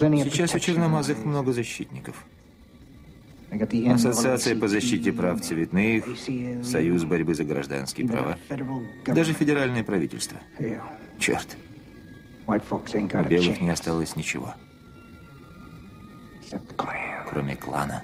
Сейчас у черномазых много защитников. Ассоциация по защите прав цветных, Союз борьбы за гражданские права, даже федеральное правительство. Черт, у белых не осталось ничего, кроме клана.